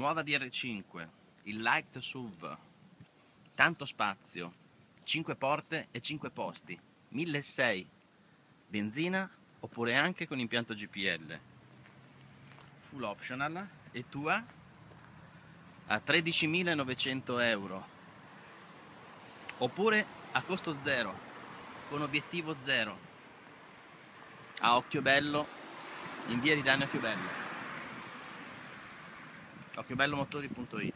nuova DR5, il Light SUV, tanto spazio, 5 porte e 5 posti, 1600, benzina oppure anche con impianto GPL. Full optional. E tua? A 13.900 euro. Oppure a costo zero con obiettivo zero. A Occhiobello in via di Danne Occhiobello occhiobellomotori.it